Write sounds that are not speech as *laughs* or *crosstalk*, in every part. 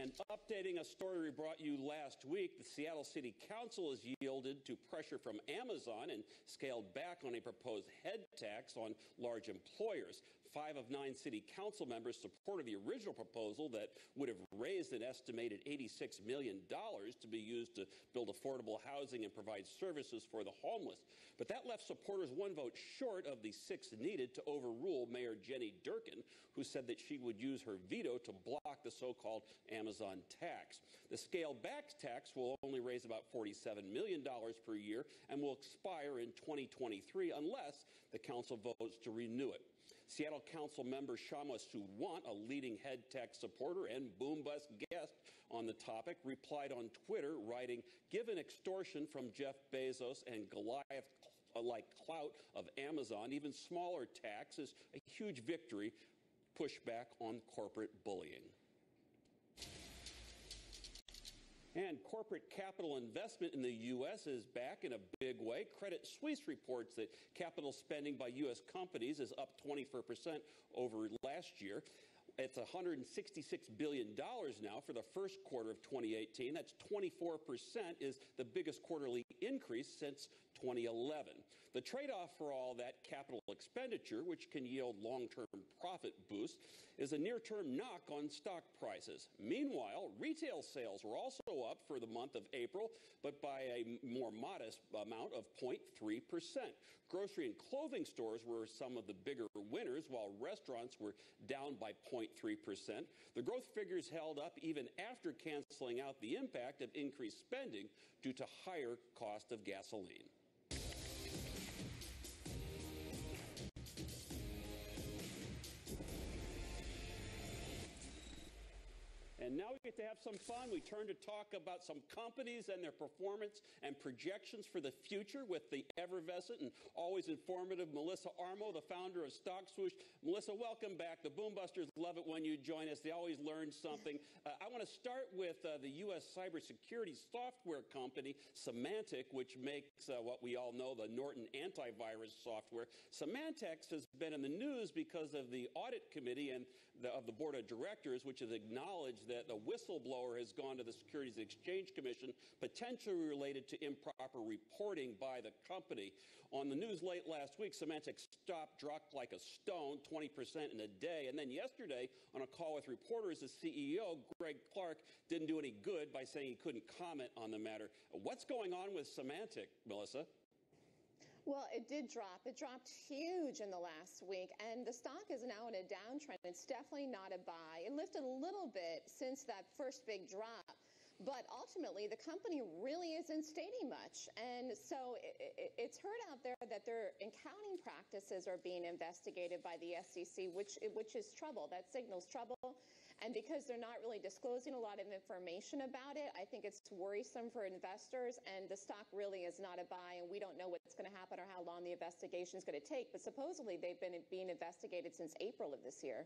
And updating a story we brought you last week, the Seattle City Council has yielded to pressure from Amazon and scaled back on a proposed head tax on large employers. Five of nine city council members supported the original proposal that would have raised an estimated $86 million to be used to build affordable housing and provide services for the homeless. But that left supporters one vote short of the six needed to overrule Mayor Jenny Durkan, who said that she would use her veto to block the so-called Amazon tax. The scaled back tax will only raise about $47 million per year and will expire in 2023 unless the council votes to renew it. Seattle Council member Kshama Sawant, a leading head tax supporter and boom bust guest on the topic, replied on Twitter, writing, Given extortion from Jeff Bezos and Goliath uh, like clout of Amazon, even smaller tax is a huge victory, pushback on corporate bullying. And corporate capital investment in the U.S. is back in a big way. Credit Suisse reports that capital spending by U.S. companies is up 24% over last year. It's $166 billion now for the first quarter of 2018. That's 24% is the biggest quarterly increase since 2011. The trade-off for all that capital expenditure, which can yield long-term profit boosts, is a near-term knock on stock prices. Meanwhile, retail sales were also up for the month of April, but by a more modest amount of 0.3%. Grocery and clothing stores were some of the bigger winners, while restaurants were down by 0.3%. The growth figures held up even after canceling out the impact of increased spending due to higher cost of gasoline. And now we get to have some fun. We turn to talk about some companies and their performance and projections for the future with the effervescent and always informative Melissa Armo, the founder of Stock Swoosh. Melissa, welcome back. The Boombusters love it when you join us. They always learn something. Uh, I want to start with uh, the U.S. cybersecurity software company Symantec, which makes uh, what we all know the Norton antivirus software. Symantec has been in the news because of the audit committee and the, of the board of directors, which has acknowledged that the whistleblower has gone to the Securities and Exchange Commission, potentially related to improper reporting by the company. On the news late last week, Symantec stock dropped like a stone, 20% in a day. And then yesterday, on a call with reporters, the CEO, Greg Clark, didn't do any good by saying he couldn't comment on the matter. What's going on with Symantec, Melissa? Well, it did drop. It dropped huge in the last week, and the stock is now in a downtrend. It's definitely not a buy. It lifted a little bit since that first big drop. But ultimately, the company really isn't stating much. And so it, it, it's heard out there that their accounting practices are being investigated by the SEC, which, which is trouble. That signals trouble. And because they're not really disclosing a lot of information about it, I think it's worrisome for investors. And the stock really is not a buy. And we don't know what's going to happen or how long the investigation is going to take. But supposedly they've been being investigated since April of this year.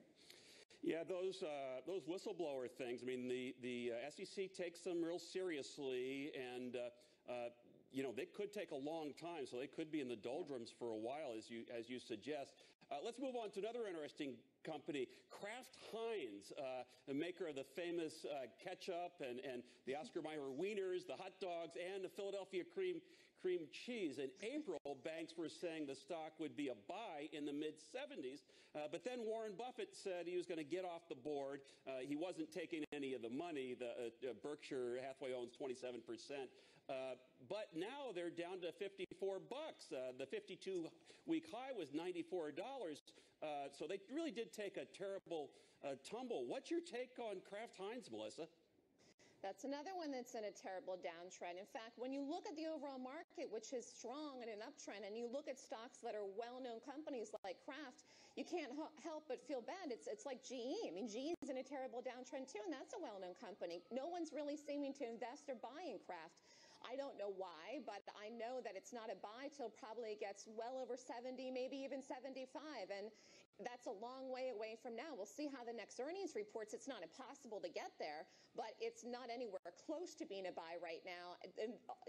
Yeah, those uh, those whistleblower things. I mean, the the uh, SEC takes them real seriously, and uh, uh, you know they could take a long time. So they could be in the doldrums for a while, as you as you suggest. Uh, let's move on to another interesting company, Kraft Heinz, uh, the maker of the famous ketchup and, and the Oscar Mayer wieners, the hot dogs, and the Philadelphia cream, cream cheese. In April, banks were saying the stock would be a buy in the mid 70s. Uh, but then Warren Buffett said he was going to get off the board. Uh, he wasn't taking any of the money. The, uh, Berkshire Hathaway owns 27%. Uh, but now they're down to 54 bucks. Uh, the 52 week high was $94. Uh, so they really did take a terrible uh, tumble. What's your take on Kraft Heinz, Melissa? That's another one that's in a terrible downtrend. In fact, when you look at the overall market, which is strong and an uptrend, and you look at stocks that are well-known companies like Kraft, you can't help but feel bad. It's it's like GE. I mean, GE is in a terrible downtrend too, and that's a well-known company. No one's really seeming to invest or buy in Kraft. I don't know why, but I know that it's not a buy till probably it gets well over 70, maybe even 75. And that's a long way away from now. We'll see how the next earnings reports. It's not impossible to get there, but it's not anywhere close to being a buy right now.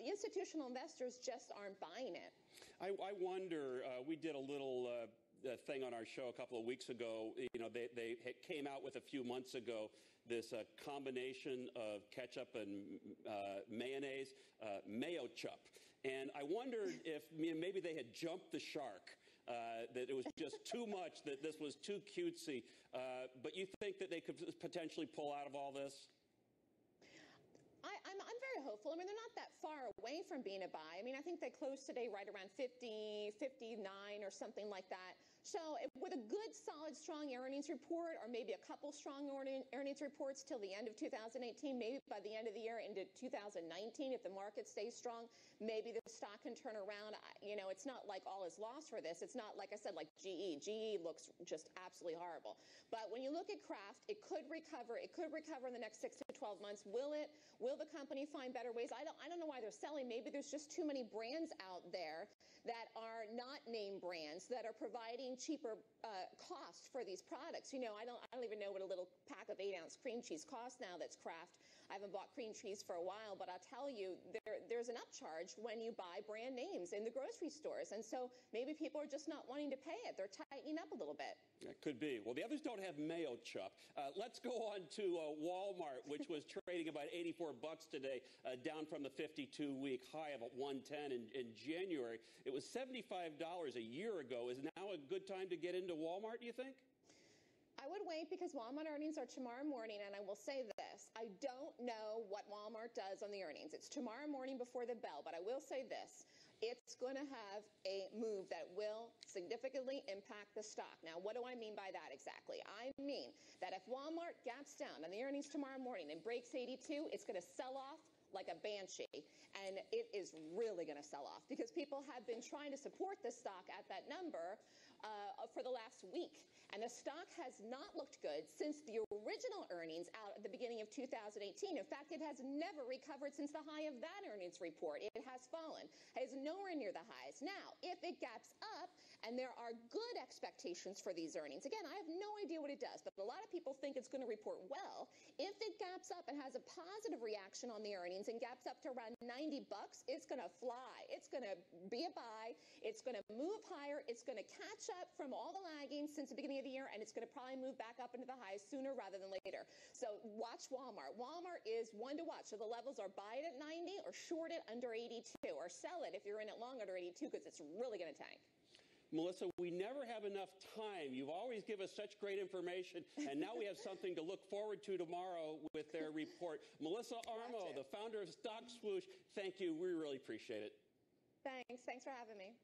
Institutional investors just aren't buying it. I, I wonder, uh, we did a little uh, uh, thing on our show a couple of weeks ago. You know, they, they came out with a few months ago this uh, combination of ketchup and uh, mayonnaise, uh, Mayochup. And I wondered if maybe they had jumped the shark. Uh, that it was just too much, that this was too cutesy. Uh, but you think that they could potentially pull out of all this? I, am very hopeful. I mean, they're not that far away from being a buy. I mean, I think they closed today right around 50, 59 or something like that. So with a good, solid, strong earnings report, or maybe a couple strong earnings reports till the end of 2018, maybe by the end of the year into 2019, if the market stays strong, maybe the stock can turn around. You know, it's not like all is lost for this. It's not, like I said, like GE. GE looks just absolutely horrible. But when you look at Kraft, it could recover. It could recover in the next six to 12 months. Will it? Will the company find better ways? I don't, I don't know why they're selling. Maybe there's just too many brands out there that are not name brands that are providing cheaper uh, cost for these products. You know, I don't, I don't even know what a little pack of eight ounce cream cheese costs now that's Kraft. I haven't bought cream cheese for a while, but I'll tell you, there, there's an upcharge when you buy brand names in the grocery stores. And so maybe people are just not wanting to pay it. They're tightening up a little bit. It could be. Well, the others don't have Mayochup. Uh, let's go on to uh, Walmart, which was *laughs* trading about 84 bucks today, uh, down from the 52-week high of 110 in, in January. It was $75 a year ago. Is now a good time to get into Walmart, do you think? I would wait because Walmart earnings are tomorrow morning, and I will say this. I don't know what Walmart does on the earnings. It's tomorrow morning before the bell, but I will say this. It's going to have a move that will significantly impact the stock. Now, what do I mean by that exactly? I mean that if Walmart gaps down on the earnings tomorrow morning and breaks 82, it's going to sell off like a banshee. And it is really going to sell off because people have been trying to support the stock at that number uh, for the last week. And the stock has not looked good since the original earnings out at the beginning of 2018. In fact, it has never recovered since the high of that earnings report. It has fallen. It is nowhere near the highs. Now, if it gaps up and there are good expectations for these earnings, again, I have no idea what it does, but a lot of people think it's going to report well. If it gaps up and has a positive reaction on the earnings and gaps up to around 90 bucks, it's going to fly. It's going to be a buy. It's going to move higher. It's going to catch up from all the lagging since the beginning of the year, and it's going to probably move back up into the highs sooner rather than later. So watch Walmart. Walmart is one to watch. So the levels are buy it at 90 or short it under 82 or sell it if you're in it long under 82 because it's really going to tank. Melissa, we never have enough time. You've always given us such great information, and now we have something to look forward to tomorrow with their report. Melissa Armo, the founder of Stock Swoosh, thank you. We really appreciate it. Thanks. Thanks for having me.